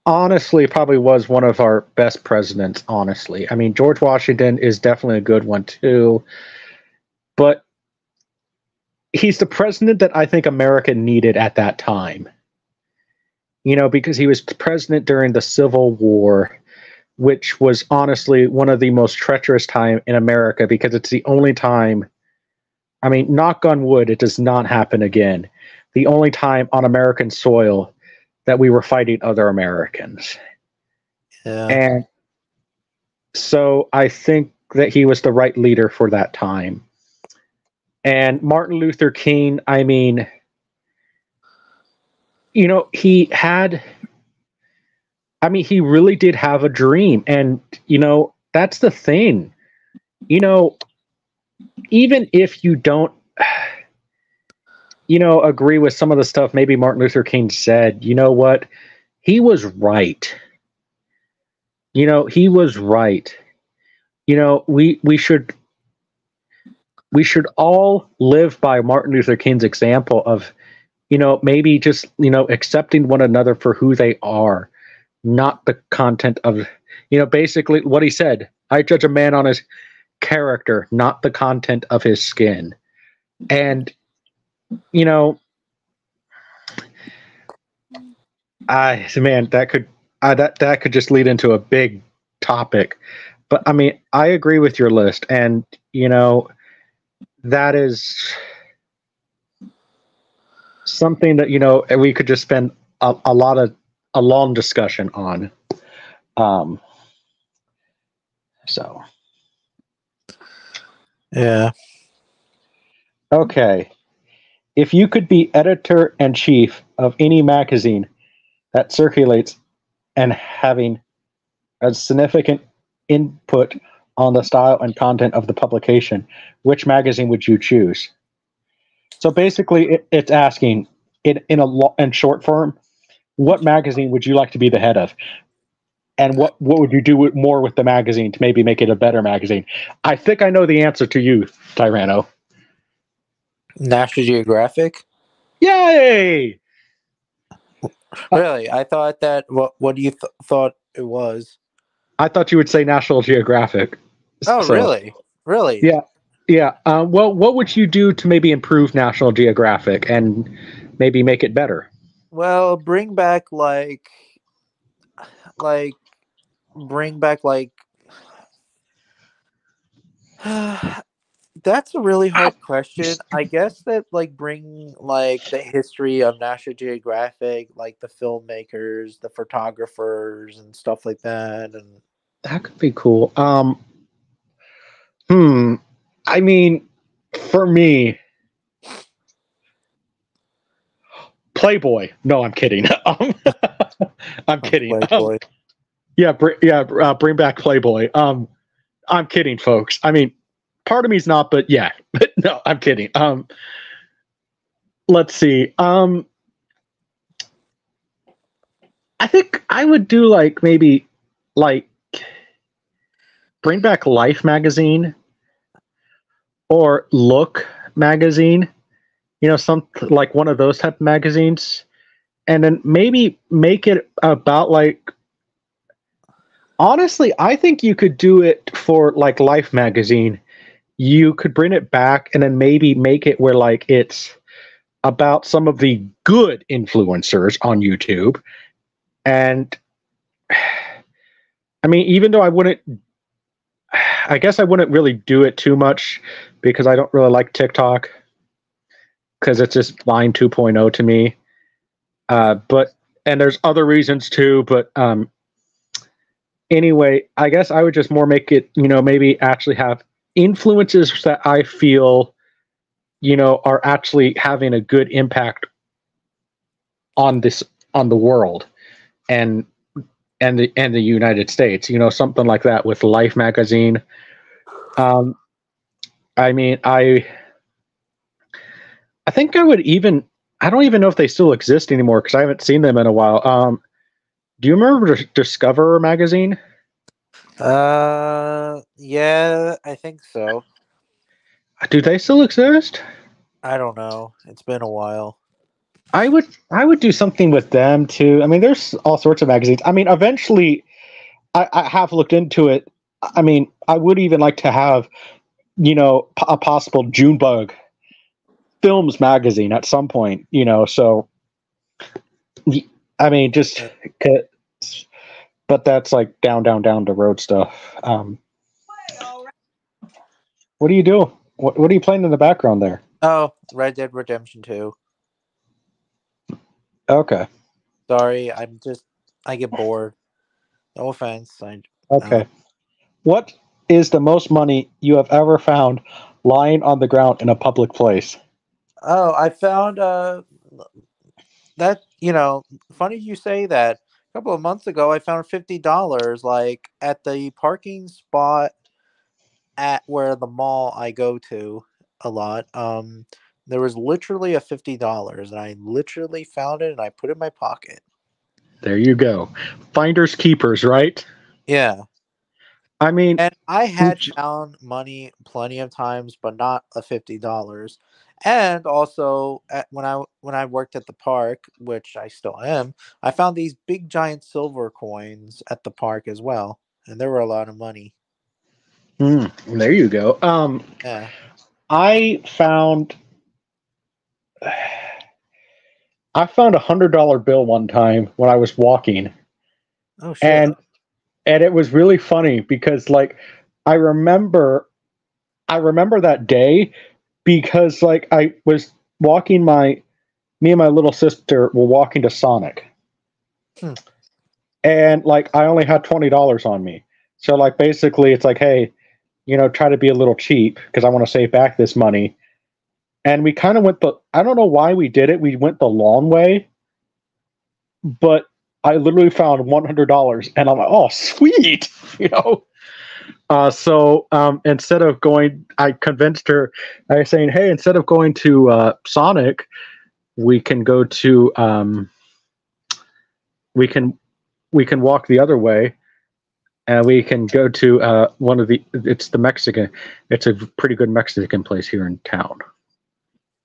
Speaker 2: honestly probably was one of our best presidents honestly. I mean, George Washington is definitely a good one too. But he's the president that I think America needed at that time. You know, because he was president during the Civil War, which was honestly one of the most treacherous time in America because it's the only time I mean, knock on wood, it does not happen again. The only time on American soil that we were fighting other Americans.
Speaker 1: Yeah.
Speaker 2: And so I think that he was the right leader for that time. And Martin Luther King, I mean, you know, he had I mean, he really did have a dream. And, you know, that's the thing. You know, even if you don't, you know, agree with some of the stuff maybe Martin Luther King said, you know what? He was right. You know, he was right. You know, we we should we should all live by Martin Luther King's example of, you know, maybe just, you know, accepting one another for who they are, not the content of, you know, basically what he said. I judge a man on his character, not the content of his skin. And, you know, I man, that could uh, that that could just lead into a big topic. But I mean, I agree with your list, and you know, that is something that you know we could just spend a, a lot of a long discussion on. Um. So
Speaker 1: Yeah.
Speaker 2: okay, if you could be editor and chief of any magazine that circulates and having a significant input on the style and content of the publication, which magazine would you choose? So basically, it, it's asking in in a lo- in short form, what magazine would you like to be the head of, and what what would you do with, more with the magazine to maybe make it a better magazine? I think I know the answer to you, Tyranno.
Speaker 1: National Geographic.
Speaker 2: Yay!
Speaker 1: Really, I thought that. What What do you th- thought it was?
Speaker 2: I thought you would say National Geographic.
Speaker 1: Oh,
Speaker 2: So-
Speaker 1: really? Really?
Speaker 2: Yeah. Yeah. Uh, well, what would you do to maybe improve National Geographic and maybe make it better?
Speaker 1: Well, bring back like, like, bring back like. That's a really hard question. I guess that like bring like the history of National Geographic, like the filmmakers, the photographers, and stuff like that, and
Speaker 2: That could be cool. Um, hmm. I mean, for me, Playboy. No, I'm kidding. um, I'm kidding. Um, yeah, br- yeah. Uh, bring back Playboy. Um, I'm kidding, folks. I mean, part of me's not, but yeah. But no, I'm kidding. Um, let's see. Um, I think I would do like maybe like bring back Life magazine or Look magazine. You know, some like one of those type of magazines, and then maybe make it about like honestly, I think you could do it for like Life magazine. You could bring it back and then maybe make it where like it's about some of the good influencers on YouTube. And I mean, even though I wouldn't, I guess I wouldn't really do it too much because I don't really like TikTok because it's just Vine 2.0 to me. Uh, but, and there's other reasons too, but um, anyway, I guess I would just more make it, you know, maybe actually have influences that I feel, you know, are actually having a good impact on this on the world and and the and the United States, you know, something like that with Life magazine. Um I mean, I I think I would even I don't even know if they still exist anymore because I haven't seen them in a while. Um do you remember Dis- Discover magazine?
Speaker 1: Uh, yeah, I think so.
Speaker 2: Do they still exist?
Speaker 1: I don't know. It's been a while.
Speaker 2: I would I would do something with them too. I mean, there's all sorts of magazines. I mean, eventually, I, I have looked into it. I mean, I would even like to have, you know, a possible Joonbug films magazine at some point. You know, so I mean, just, but that's like down, down, down the road stuff. Um, what do you do? What What are you playing in the background there?
Speaker 1: Oh, Red Dead Redemption 2.
Speaker 2: Okay,
Speaker 1: Sorry, I'm just I get bored. No offense. I
Speaker 2: okay.
Speaker 1: Um,
Speaker 2: What is the most money you have ever found lying on the ground in a public place?
Speaker 1: Oh, I found uh that you know, funny you say that A couple of months ago, I found fifty dollars like at the parking spot at where the mall I go to a lot. Um, there was literally a fifty dollars, and I literally found it and I put it in my pocket.
Speaker 2: There you go. Finders keepers, right?
Speaker 1: Yeah,
Speaker 2: I mean,
Speaker 1: and I had found money plenty of times, but not a fifty dollars. And also, at, when I when I worked at the park, which I still am, I found these big giant silver coins at the park as well, and there were a lot of money.
Speaker 2: hmm, there you go. Um,
Speaker 1: Yeah.
Speaker 2: I found I found a hundred dollar bill one time when I was walking,
Speaker 1: Oh shit.
Speaker 2: and and it was really funny because like I remember I remember that day because like I was walking my me and my little sister were walking to Sonic.
Speaker 1: Hmm.
Speaker 2: And like I only had twenty dollars on me. So like basically it's like, hey, you know, try to be a little cheap because I want to save back this money. And we kind of went the I don't know why we did it. We went the long way. But I literally found one hundred dollars and I'm like, oh sweet, you know. Uh, so um, instead of going, I convinced her. I was saying, "Hey, instead of going to uh, Sonic, we can go to um, we can we can walk the other way, and we can go to uh, one of the. It's the Mexican. It's a pretty good Mexican place here in town.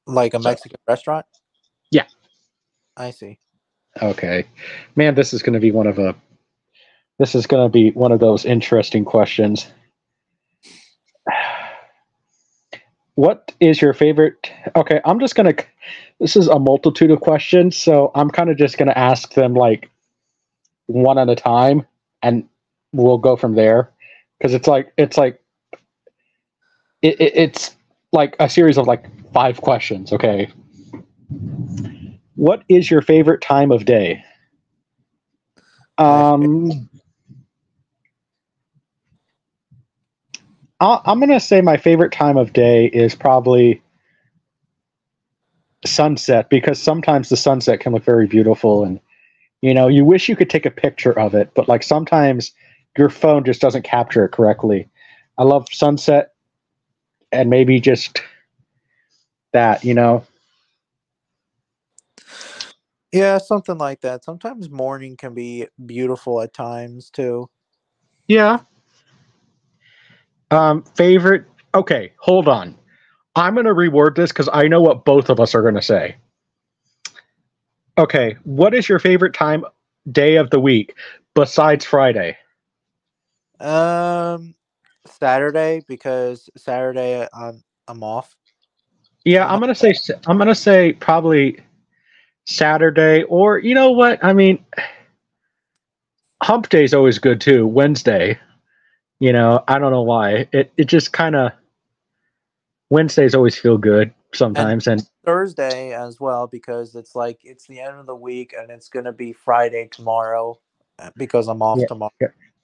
Speaker 1: like a
Speaker 2: so-
Speaker 1: Mexican restaurant?
Speaker 2: Yeah.
Speaker 1: I see.
Speaker 2: Okay, man, this is going to be one of a. This is going to be one of those interesting questions. What is your favorite? Okay, I'm just going to. This is a multitude of questions, so I'm kind of just going to ask them like one at a time, and we'll go from there. Because it's like it's like it, it, it's like a series of like five questions. Okay, what is your favorite time of day? Um, I- I'm gonna say my favorite time of day is probably sunset because sometimes the sunset can look very beautiful and you know you wish you could take a picture of it but like sometimes your phone just doesn't capture it correctly i love sunset and maybe just that you know
Speaker 1: Yeah, something like that. Sometimes morning can be beautiful at times too.
Speaker 2: Yeah. Um, favorite. Okay, hold on. I'm going to reword this because I know what both of us are going to say. Okay, what is your favorite time day of the week besides Friday?
Speaker 1: Um, Saturday because Saturday I'm I'm off.
Speaker 2: Yeah, I'm going to say I'm going to say probably Saturday or you know what? I mean, Hump Day is always good too. Wednesday. You know, I don't know why. It it just kind of Wednesdays always feel good sometimes and
Speaker 1: Thursday as well because it's like it's the end of the week and it's gonna be Friday tomorrow uh, because I'm off
Speaker 2: Yeah.
Speaker 1: tomorrow.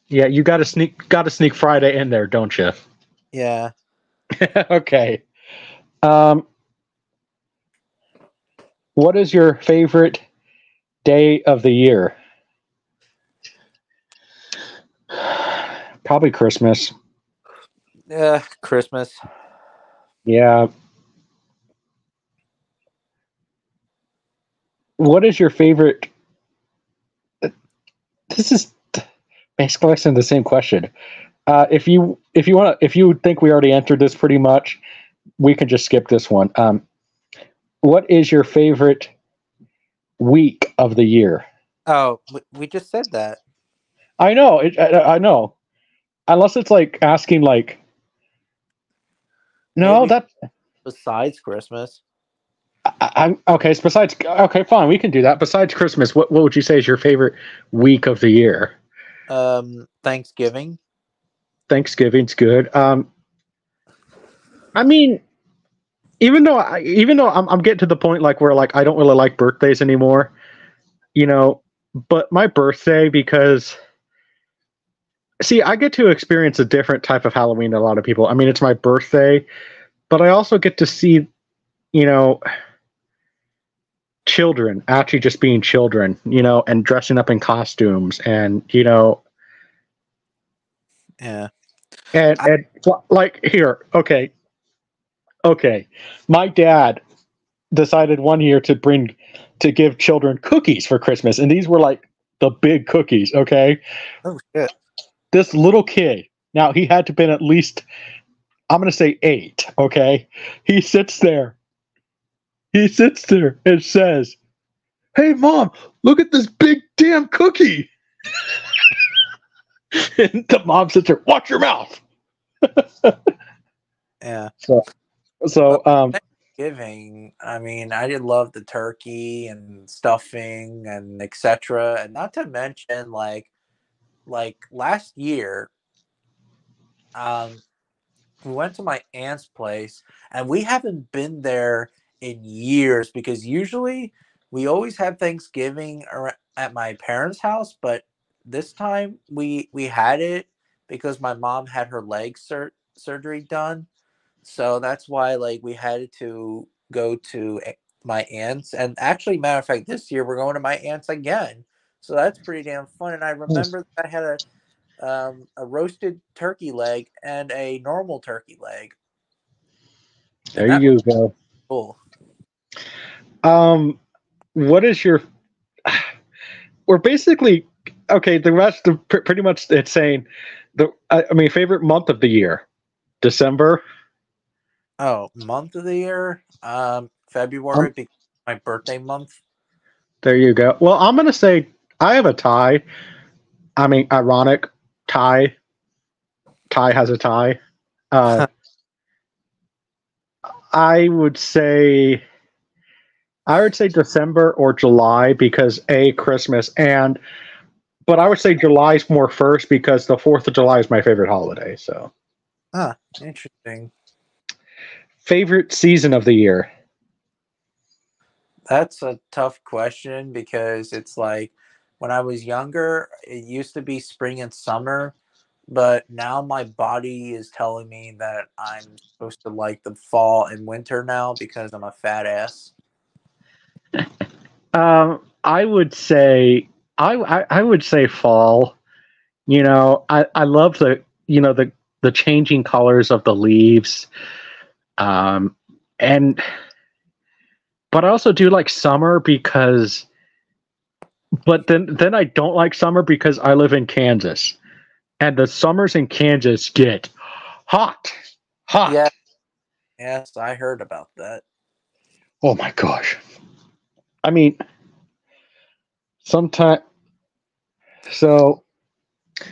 Speaker 2: Yeah, you got to sneak got to sneak Friday in there, don't you?
Speaker 1: Yeah.
Speaker 2: okay. Um What is your favorite day of the year? Probably Christmas.
Speaker 1: Yeah, Christmas.
Speaker 2: Yeah. What is your favorite? This is basically asking the same question. Uh, if you if you want to if you think we already answered this pretty much, we can just skip this one. Um, what is your favorite week of the year?
Speaker 1: Oh, we, we just said that.
Speaker 2: I know, it, I, I know. Unless it's like asking like, no,
Speaker 1: Maybe.
Speaker 2: that
Speaker 1: Besides Christmas,
Speaker 2: I, I'm okay. So besides, okay, fine, we can do that. Besides Christmas, what what would you say is your favorite week of the year?
Speaker 1: um, Thanksgiving.
Speaker 2: Thanksgiving's good. Um, I mean, even though I, even though I'm I'm getting to the point like where like I don't really like birthdays anymore, you know. But my birthday because. See, I get to experience a different type of Halloween than a lot of people. I mean, it's my birthday, but I also get to see, you know, children actually just being children, you know, and dressing up in costumes and, you know,
Speaker 1: Yeah.
Speaker 2: and,
Speaker 1: I-
Speaker 2: and like here, okay. Okay. My dad decided one year to bring to give children cookies for Christmas, and these were like the big cookies, okay?
Speaker 1: Oh shit.
Speaker 2: This little kid, now he had to been at least I'm gonna say eight, okay? He sits there. He sits there and says, Hey mom, look at this big damn cookie. and the mom sits there, watch your mouth.
Speaker 1: Yeah.
Speaker 2: So um
Speaker 1: Giving. I mean, I did love the turkey and stuffing and etc. And not to mention, like, like last year, um, we went to my aunt's place, and we haven't been there in years because usually we always have Thanksgiving at my parents' house, but this time we we had it because my mom had her leg sur- surgery done. So that's why like we had to go to my aunt's and actually matter of fact this year we're going to my aunt's again so that's pretty damn fun and i remember that i had a um, a roasted turkey leg and a normal turkey leg
Speaker 2: there
Speaker 1: that
Speaker 2: you go.
Speaker 1: cool
Speaker 2: Um what is your we're basically okay, the rest of pretty much it's saying the I, I mean favorite month of the year. December.
Speaker 1: oh month of the year um february
Speaker 2: Um,
Speaker 1: my birthday month
Speaker 2: There you go. Well, I'm gonna say I have a tie. I mean, ironic tie. Tie has a tie. Uh, I would say, I would say December or July because a Christmas and, but I would say July's more first because the Fourth of July is my favorite holiday. So, ah,
Speaker 1: interesting
Speaker 2: favorite season of the year.
Speaker 1: That's a tough question because it's like when I was younger, it used to be spring and summer, but now my body is telling me that I'm supposed to like the fall and winter now because I'm a fat ass.
Speaker 2: Um, I would say I, I I would say fall. You know, I I love the you know the the changing colors of the leaves, um, and but I also do like summer because. But then then I don't like summer because I live in Kansas, and the summers in Kansas get hot, hot.
Speaker 1: Yeah. Yes, I heard about that.
Speaker 2: Oh my gosh. I mean, sometime. So, I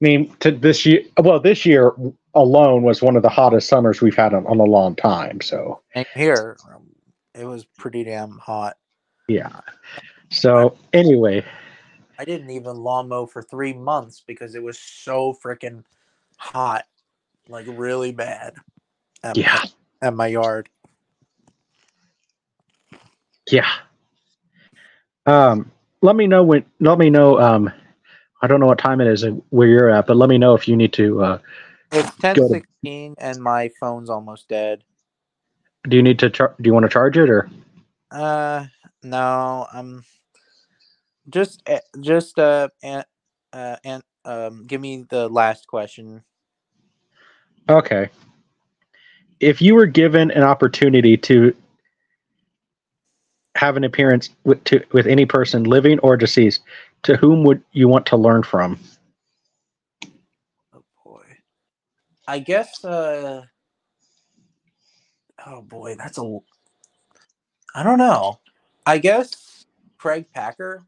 Speaker 2: mean, to this year, well, this year alone was one of the hottest summers we've had on, in a long time. So,
Speaker 1: And here, um, it was pretty damn hot.
Speaker 2: yeah. So, anyway,
Speaker 1: I didn't even lawn mow for three months because it was so freaking hot, like really bad. At
Speaker 2: yeah,
Speaker 1: My, at my yard.
Speaker 2: yeah. Um, let me know when. Let me know. Um, I don't know what time it is and where you're at, but let me know if you need to. Uh,
Speaker 1: It's ten
Speaker 2: sixteen, to-
Speaker 1: and my phone's almost dead.
Speaker 2: do you need to? Char- do you want to charge it or?
Speaker 1: Uh, no, I'm just eh, just uh and uh and um give me the last question.
Speaker 2: Okay. If you were given an opportunity to have an appearance with to, with any person living or deceased, to whom would you want to learn from?
Speaker 1: Oh boy, I guess. uh Oh boy, that's a. I don't know. I guess Craig Packer.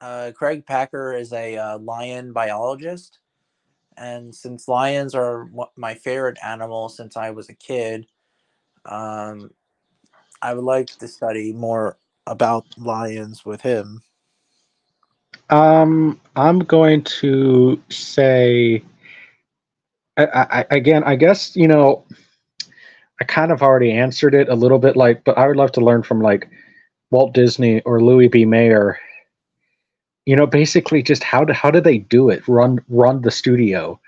Speaker 1: Uh, Craig Packer is a uh, lion biologist, and since lions are my favorite animal since I was a kid, um, I would like to study more about lions with him.
Speaker 2: Um, I'm going to say I, I, again. I guess you know. I kind of already answered it a little bit, like, but I would love to learn from like Walt Disney or Louis B. Mayer. You know, basically, just how do how do they do it? Run run the studio,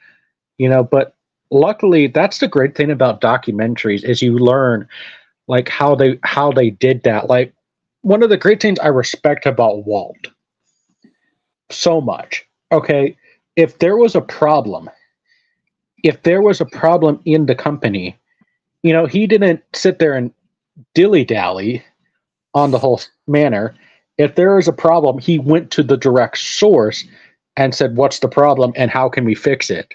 Speaker 2: you know. But luckily, that's the great thing about documentaries is you learn like how they how they did that. Like one of the great things I respect about Walt so much. Okay, if there was a problem, if there was a problem in the company, you know, he didn't sit there and dilly dally on the whole manner. If there is a problem, he went to the direct source and said, "What's the problem and how can we fix it?"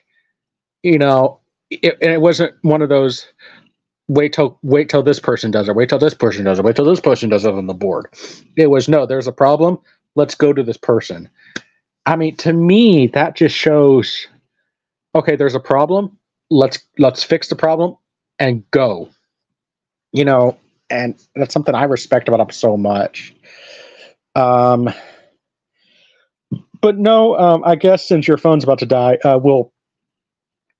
Speaker 2: You know, it, and it wasn't one of those wait till wait till this person does it, wait till this person does it, wait till this person does it on the board. It was no, there's a problem. Let's go to this person. I mean, to me, that just shows okay, there's a problem. Let's let's fix the problem and go. You know, and that's something I respect about him so much. Um, but no, um, I guess since your phone's about to die, uh, we'll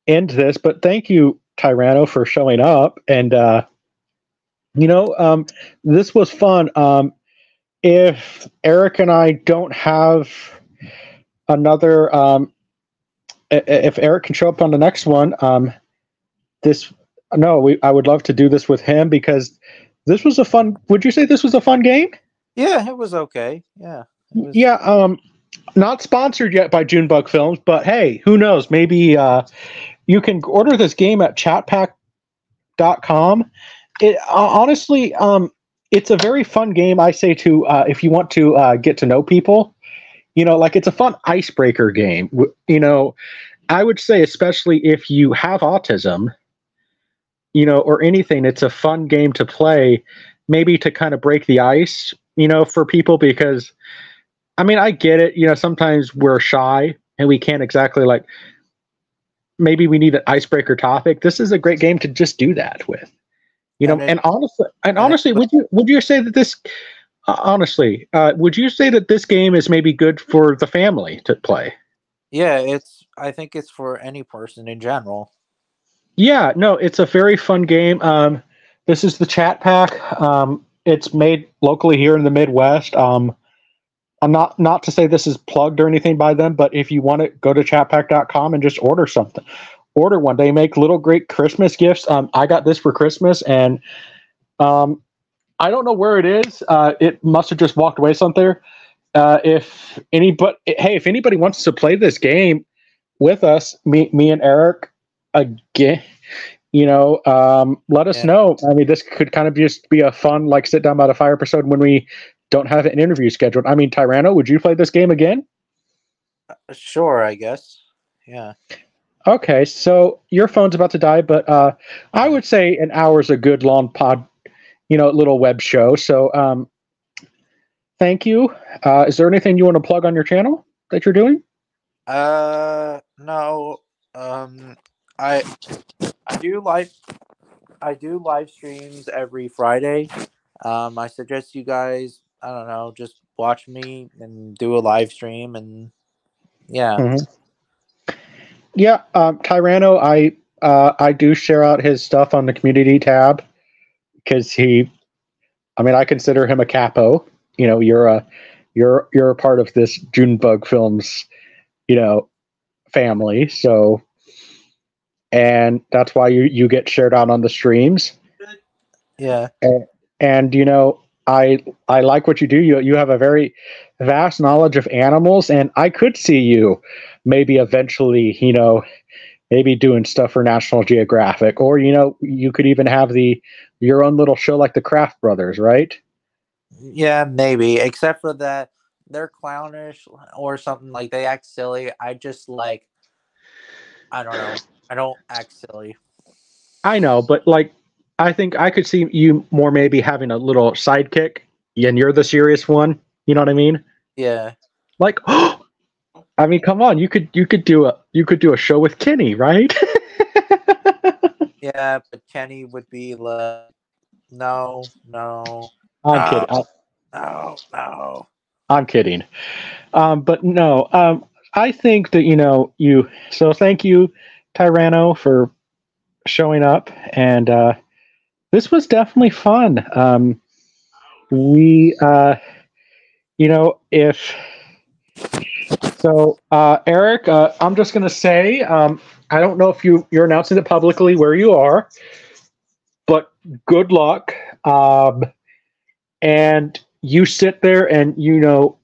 Speaker 2: end this. But thank you, Tyranno, for showing up. And uh, you know, um, this was fun. Um, if Eric and I don't have another, um, if Eric can show up on the next one, um, this no, we I would love to do this with him because this was a fun. Would you say this was a fun game?
Speaker 1: Yeah, it was okay. Yeah. was-
Speaker 2: Yeah, um, not sponsored yet by Joonbug Films, but hey, who knows? Maybe uh, you can order this game at chatpack.com. It uh, honestly, um, it's a very fun game. I say to uh, if you want to uh, get to know people, you know, like it's a fun icebreaker game. You know, I would say especially if you have autism, you know, or anything, it's a fun game to play. Maybe to kind of break the ice, you know, for people because I mean, I get it. You know, sometimes we're shy and we can't exactly like. Maybe we need an icebreaker topic. This is a great game to just do that with. You know,
Speaker 1: And it-
Speaker 2: and honestly, and
Speaker 1: and it-
Speaker 2: honestly, would you would you say that this? Uh, honestly, uh, would you say that this game is maybe good for the family to play?
Speaker 1: Yeah, it's I think it's for any person in general.
Speaker 2: Yeah, no, it's a very fun game. Um, this is the Chat Pack. Um, it's made locally here in the Midwest. Um, I'm not not to say this is plugged or anything by them, but if you want it, go to chatpack.com and just order something. Order one. They make little great Christmas gifts. Um, I got this for Christmas, and um, I don't know where it is. Uh, it must have just walked away somewhere. Uh, if any, but hey, if anybody wants to play this game with us, me, me and Eric, again, you know, um, let us
Speaker 1: Yeah.
Speaker 2: know. I mean, this could kind of just be a fun, like, sit down by the fire episode when we don't have an interview scheduled. I mean, Tyranno, would you play this game again?
Speaker 1: Sure, I guess. Yeah.
Speaker 2: Okay, so your phone's about to die, but uh, I would say an hour's a good long pod, you know, little web show. So, um, thank you. Uh, is there anything you want to plug on your channel that you're doing?
Speaker 1: Uh no. Um I I do live I do live streams every Friday. Um I suggest you guys, I don't know, just watch me and do a live stream and yeah.
Speaker 2: Mhm. Yeah, um, Tyranno, I uh, I do share out his stuff on the community tab because he, I mean, I consider him a capo. You know, you're a you're you're a part of this Joonbug Films, you know, family. So, and that's why you you get shared out on the streams.
Speaker 1: Yeah.
Speaker 2: and you know i i like what you do you you have a very vast knowledge of animals and i could see you maybe eventually you know maybe doing stuff for national geographic or you know you could even have the your own little show like the Kratt brothers right
Speaker 1: Yeah, maybe. Except for that they're clownish or something like they act silly. I just like I don't know. I don't act silly.
Speaker 2: i know but like i think i could see you more maybe having a little sidekick and you're the serious one you know what i mean
Speaker 1: Yeah.
Speaker 2: like i mean come on you could you could do a you could do a show with kenny right
Speaker 1: Yeah, but Kenny would be like no, no,
Speaker 2: i'm
Speaker 1: Ah.
Speaker 2: kidding
Speaker 1: no, no.
Speaker 2: I'm kidding. Um, but no, um, I think that, you know, you, so thank you, Tyranno, for showing up. And uh, this was definitely fun. Um, we, uh, you know, if, so uh, Eric, uh, I'm just going to say, um, I don't know if you, you're announcing it publicly where you are, but good luck um, and you sit there and you know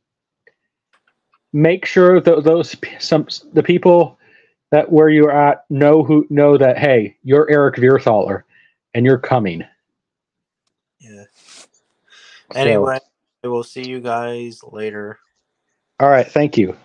Speaker 2: make sure that those some the people that where you're at know who know that hey you're Eric Vierthaler and you're coming.
Speaker 1: Yeah. Anyway, we'll see you guys later.
Speaker 2: All right, thank you.